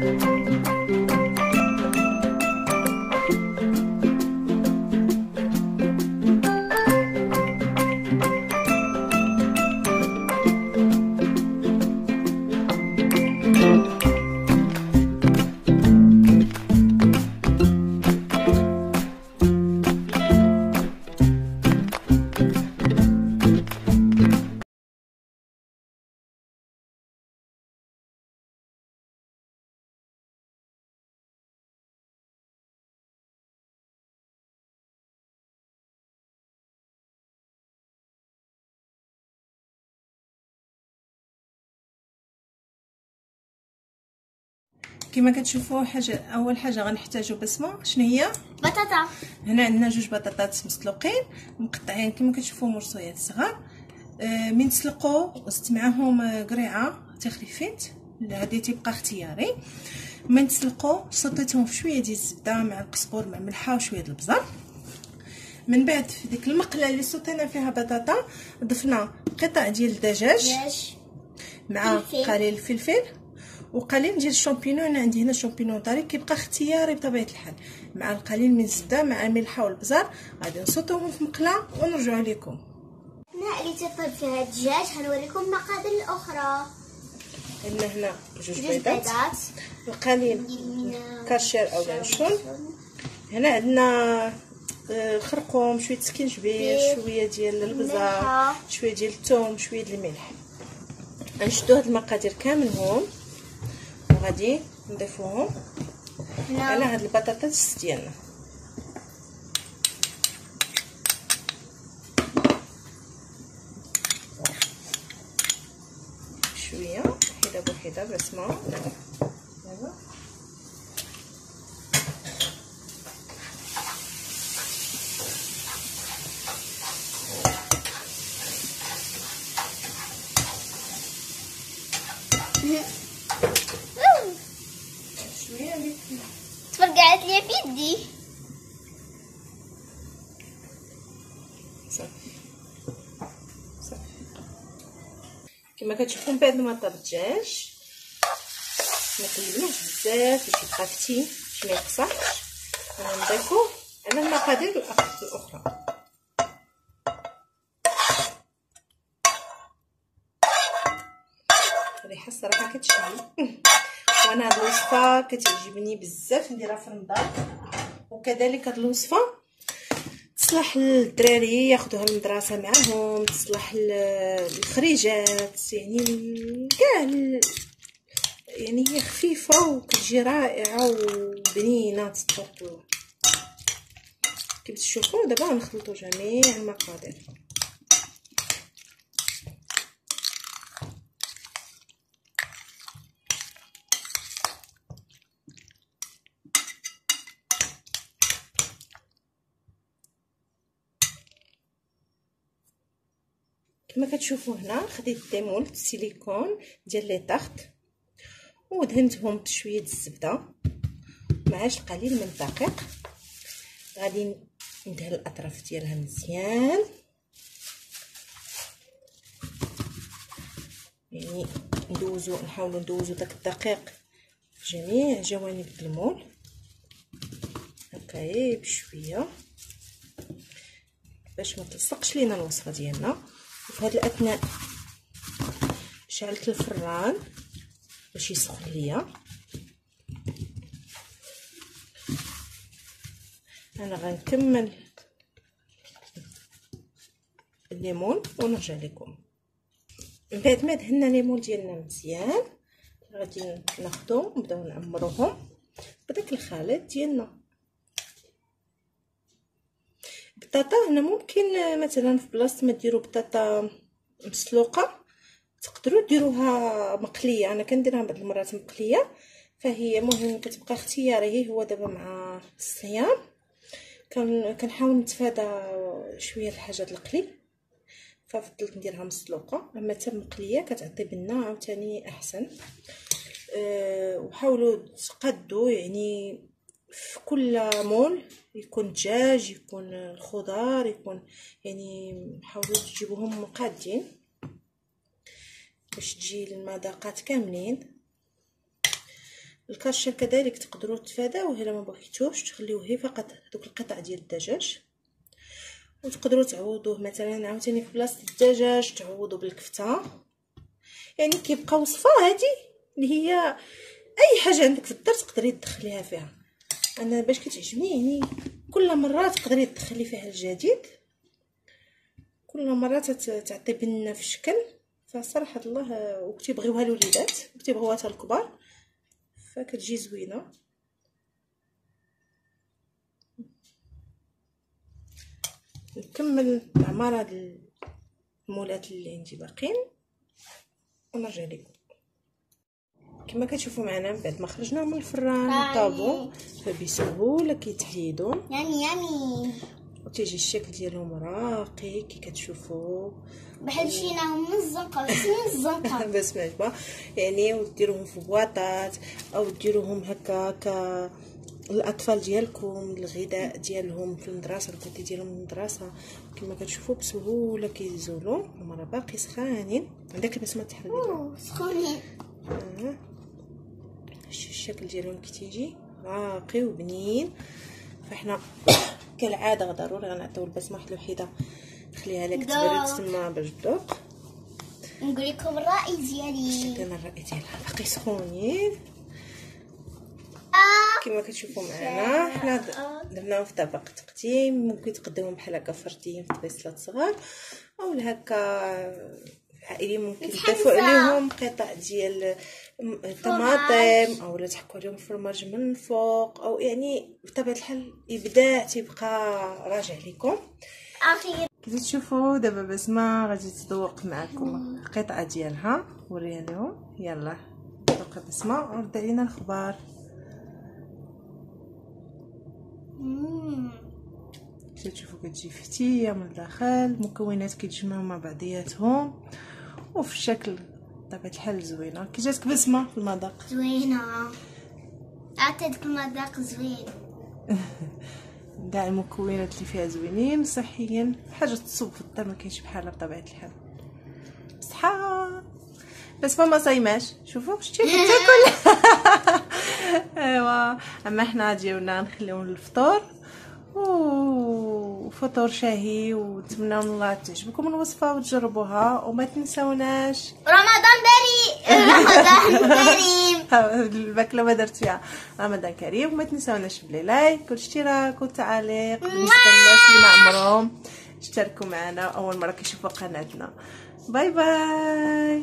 Bye. كما كتشوفوا حاجة أول حاجة غنحتاجو بسمة. شنو هي؟ بطاطا. هنا عندنا جوج بطاطات مسلوقين مقطعين كما كتشوفوا مرصويات صغار. آه من تسلقوا زدت معاهم آه، قريعة تخليفات هذه تيبقى اختياري. من تسلقوا صطيتهم في شوية ديال الزبدة مع القزبور مع ملحه وشوية البزر من بعد في ديك المقلة اللي صطينا فيها بطاطا ضفنا قطع ديال الدجاج دجاج. مع. قليل الفلفل. وقليل ديال الشامبينون أنا عندي هنا شامبينون طري كيبقى اختياري بطبيعة الحال. مع القليل من الزبدة مع الملحة والبزار غادي نصوتوهم في مقلة ونرجعوا لكم هنا اللي تيطيب فيها الدجاج هنوريكم المقادير الأخرى. عندنا هنا جوج بيضات. القليل كاشير أو لانشون هنا عندنا آه، خرقوم شوية سكينجبير. شوية ديال البزار. شوية ديال الثوم شوية ديال الملح. غنشدو هاد المقادير كاملهم. وغادي نضيفوهم. على هنا هاد البطاطس ديالنا شوية حيده بوحده يلا. شوية اللي تفرقعت لي في يدي. كما كتشوفوا من بعد ما طاب الدجاج ما قلبناهش بزاف باش يبقى كتيم باش ما يقصحش. غنضيفو على المقادير الأخرى. الريحه الصراحة كتشهي وأنا هاد الوصفة كتعجبني بزاف نديرها في رمضان. وكذلك هاد الوصفة تصلح للدراري ياخذوها للمدرسه معاهم تصلح للخريجات يعني كاع يعني هي خفيفة وكتجي رائعة وبنينة الله كيف تشوفوا؟ دابا غنخلطوا جميع المقادير. كما كتشوفوا هنا خديت دي مول سيليكون ديال لي طاخت ودهنتهم بشوية الزبدة. معاش القليل من الدقيق. غادي ندهن الأطراف ديالها مزيان. يعني ندوزو نحاولو ندوزو داك الدقيق في جميع جوانب المول. هكايا بشوية باش ما تلصقش لينا الوصفة ديالنا. وفي هذا الأثناء. شعلت الفران باش يسخن ليا. أنا غنكمل الليمون ونرجع لكم. من بعد ما دهنا الليمون ديالنا مزيان غادي ناخذو نبداو نعمروهم. بداك الخليط ديالنا. بطاطا. هنا ممكن مثلا في بلاصة ما ديروا بطاطا مسلوقة تقدروا ديروها مقلية. أنا كنديرها بعض المرات مقلية. فهي مهم كتبقى اختياري. هو دابا مع الصيام. كنحاول نتفادى شوية الحاجات القلي ففضلت نديرها مسلوقة. أما حتى مقلية كتعطي بنه عاوتاني أحسن. أه وحاولوا تقادوا يعني في كل مول يكون دجاج يكون الخضار يكون يعني حاولوا تجيبوهم مقادين باش تجي المذاقات كاملين. الكاشير كذلك تقدروا تفاداوه إلا ما بغيتوش تخليوه فقط هذوك القطع ديال الدجاج. وتقدروا تعوضوه مثلا عاوتاني في بلاصة الدجاج تعوضوا بالكفتة. يعني كيبقى وصفة هذه اللي هي أي حاجة عندك في الدار تقدري تدخليها فيها. أنا باش كتعجبني يعني كل مره تقدري تدخلي فيها الجديد كل مره تعطي بنه في الشكل. فصراحة الله وكتبغيوها الوليدات وكتبغيوها حتى الكبار فكتجي زوينة. نكمل العمارة هاد المولات اللي عندي باقيين. ونرجع لكم. كما كتشوفوا معنا من بعد ما خرجنا من الفران طابو. فبسهوله كيتحيدوا يامي يامي وتيجي الشكل ديالهم راقي كي كتشوفوا. بحال شيناهم من الزنقة بس من الزنقة. بس معجبه يعني وديروهم في بواطات أو ديروهم هكا ك الأطفال ديالكم الغذاء ديالهم في المدرسة الكوتي ديالهم في المدرسة. كما كتشوفوا بسهولة كيزولوا. هما راه باقي سخانين. عندك البسمه تحل سخونين. آه. الشكل ديالهم كتيجي راقي وبنين. فاحنا كالعادة ضروري غنعطيو البسمة واحدة وحيده نخليها لك تبرد تما باش تذوق نقول لكم الرأي ديالي. شكلنا الرأي ديالها. باقي سخونين كما كتشوفوا معنا حنا درناهم في طبق تقديم. ممكن تقدمهم بحال هكا فرديين في طبيصلات صغار. أو هكا عائلي ممكن تضيفوا عليهم قطع ديال الطماطم أو تحكوا عليهم فرماج من الفوق أو يعني بطبيعة الحال ابداع تيبقى راجع لكم أخيرا كي تشوفوا دابا بسمة غادي تذوق معكم قطعة ديالها. وريها لهم. يلا ذوق بسمة ورد علينا الخبار. تشوفوا كتجي فتية من الداخل. المكونات كيتجمعوا مع بعضياتهم. وفي الشكل بطبيعه الحال زوينة. كي جاتك بسمه في المذاق. زوينة. عطيتك المذاق زوين. كاع المكونات اللي فيها زوينين صحيا حاجة تصوب في الدار ما كاينش بحالها بطبيعة الحال. بصحة. بس ماما صايماش. شوفوا شتي تاكل. أيوا. أما حنا ديالنا نخليو للفطور. وفطور شهي ونتمنى من الله تعجبكم الوصفة وتجربوها وما تنساوناش رمضان بريء رمضان كريم! الماكله ما درت فيها. رمضان كريم وما تنساوناش ب les likes والاشتراك والتعاليق بالنسبة للناس اللي ما عمرهم. اشتركوا معنا. أول مرة كيشوفوا قناتنا. bye bye!